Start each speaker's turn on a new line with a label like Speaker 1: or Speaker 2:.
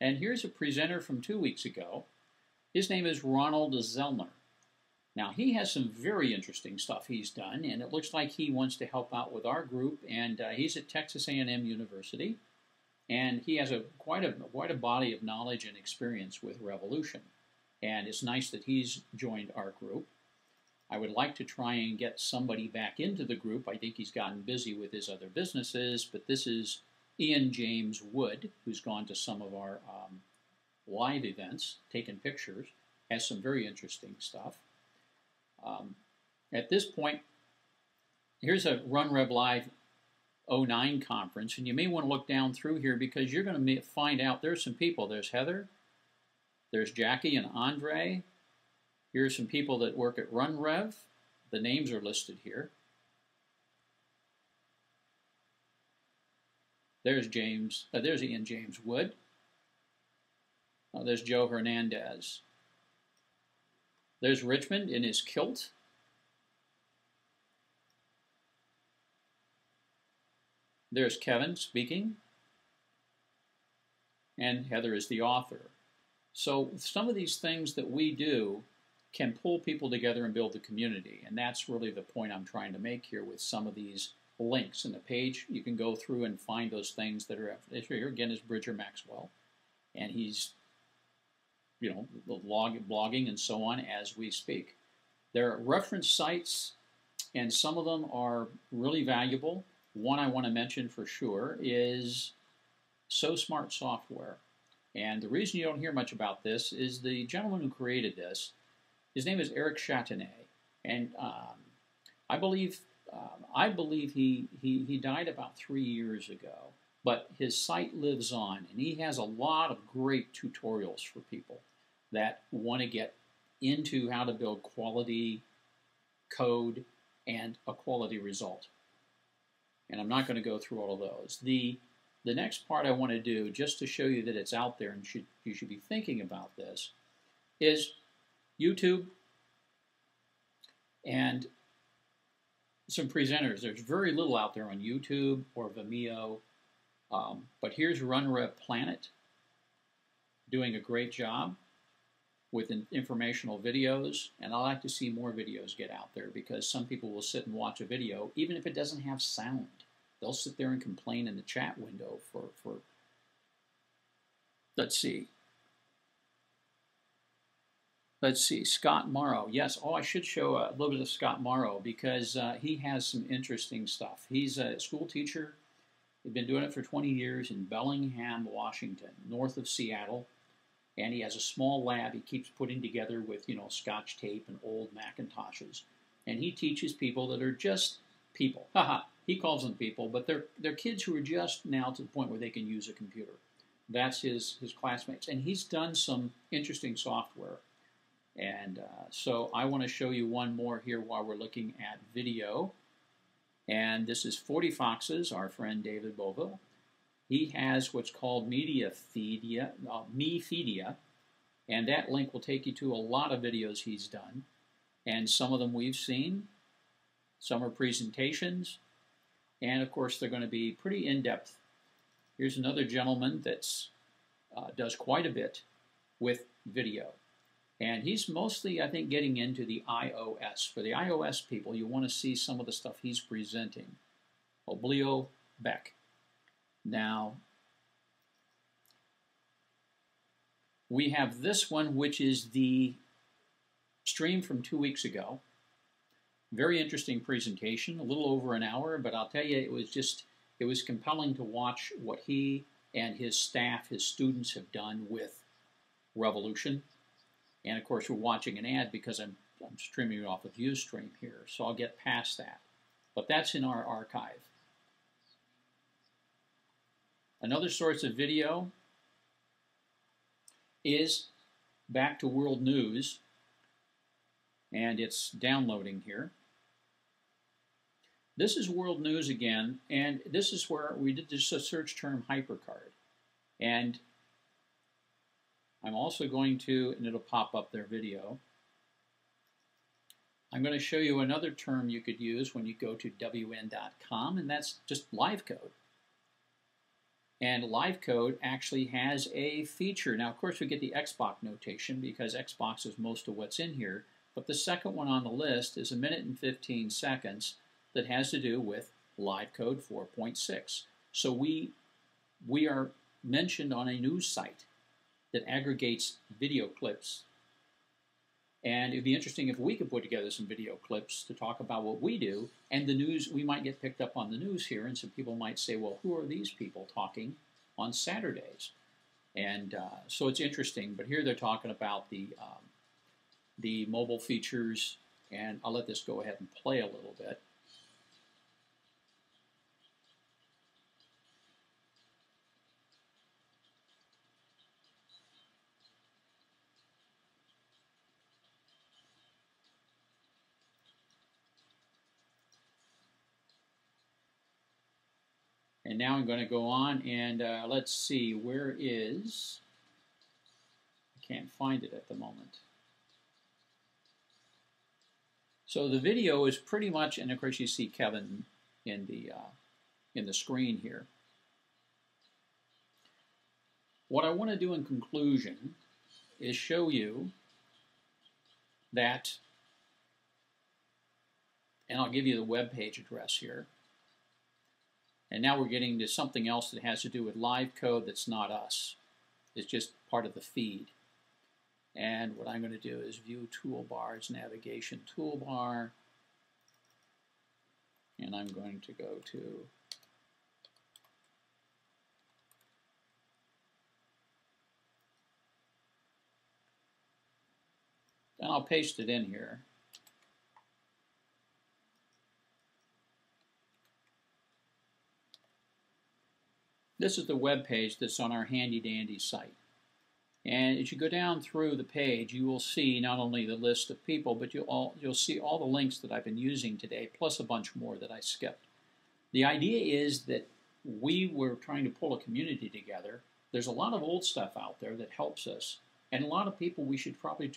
Speaker 1: And here's a presenter from two weeks ago. His name is Ronald Zellner. Now, he has some very interesting stuff he's done, and it looks like he wants to help out with our group, and uh, he's at Texas A&M University, and he has a quite a quite a body of knowledge and experience with Revolution, and it's nice that he's joined our group. I would like to try and get somebody back into the group. I think he's gotten busy with his other businesses, but this is Ian James Wood, who's gone to some of our um, live events, taken pictures, has some very interesting stuff. Um, at this point, here's a Run Rev Live 09 conference, and you may want to look down through here because you're going to find out there's some people. There's Heather, there's Jackie and Andre. Here's some people that work at Run Rev. The names are listed here. There's James. Uh, there's Ian James Wood. Uh, there's Joe Hernandez. There's Richmond in his kilt. There's Kevin speaking. And Heather is the author. So some of these things that we do can pull people together and build the community. And that's really the point I'm trying to make here with some of these links in the page. You can go through and find those things that are here. Again, is Bridger Maxwell, and he's you know the log, blogging and so on as we speak. There are reference sites, and some of them are really valuable. One I want to mention for sure is So Smart Software. And the reason you don't hear much about this is the gentleman who created this, his name is Eric Chatonet. And um, I believe um, I believe he, he, he died about three years ago, but his site lives on, and he has a lot of great tutorials for people that want to get into how to build quality code and a quality result. And I'm not going to go through all of those. The the next part I want to do, just to show you that it's out there and should, you should be thinking about this, is YouTube and some presenters. There's very little out there on YouTube or Vimeo, um, but here's RunRev Planet doing a great job with informational videos, and I like to see more videos get out there because some people will sit and watch a video even if it doesn't have sound. They'll sit there and complain in the chat window for, for let's see, Let's see, Scott Morrow. Yes, oh, I should show a little bit of Scott Morrow because uh, he has some interesting stuff. He's a school teacher. He's been doing it for 20 years in Bellingham, Washington, north of Seattle. And he has a small lab he keeps putting together with, you know, scotch tape and old Macintoshes. And he teaches people that are just people. Haha, he calls them people, but they're, they're kids who are just now to the point where they can use a computer. That's his, his classmates. And he's done some interesting software and uh, so I want to show you one more here while we're looking at video. And this is 40 Foxes, our friend David Boville. He has what's called MediaFeedia, uh, MeFeedia, and that link will take you to a lot of videos he's done. And some of them we've seen, some are presentations, and of course they're going to be pretty in-depth. Here's another gentleman that uh, does quite a bit with video. And he's mostly, I think, getting into the iOS. For the iOS people, you want to see some of the stuff he's presenting. Oblio Beck. Now, we have this one, which is the stream from two weeks ago. Very interesting presentation, a little over an hour, but I'll tell you, it was just, it was compelling to watch what he and his staff, his students have done with Revolution. And of course, we're watching an ad because I'm, I'm streaming it off of Ustream here, so I'll get past that. But that's in our archive. Another source of video is back to World News, and it's downloading here. This is World News again, and this is where we did this search term HyperCard. And I'm also going to, and it'll pop up their video, I'm going to show you another term you could use when you go to wn.com, and that's just live code. And live code actually has a feature. Now, of course, we get the Xbox notation because Xbox is most of what's in here. But the second one on the list is a minute and 15 seconds that has to do with live code 4.6. So we, we are mentioned on a news site that aggregates video clips. And it'd be interesting if we could put together some video clips to talk about what we do. And the news, we might get picked up on the news here, and some people might say, well, who are these people talking on Saturdays? And uh, so it's interesting. But here they're talking about the, um, the mobile features. And I'll let this go ahead and play a little bit. And now I'm going to go on and uh, let's see, where is, I can't find it at the moment. So the video is pretty much, and of course you see Kevin in the, uh, in the screen here. What I want to do in conclusion is show you that, and I'll give you the web page address here. And now we're getting to something else that has to do with live code that's not us. It's just part of the feed. And what I'm going to do is view toolbars, navigation toolbar. And I'm going to go to and I'll paste it in here. This is the web page that's on our handy dandy site. And as you go down through the page, you will see not only the list of people, but you'll, all, you'll see all the links that I've been using today, plus a bunch more that I skipped. The idea is that we were trying to pull a community together. There's a lot of old stuff out there that helps us, and a lot of people we should probably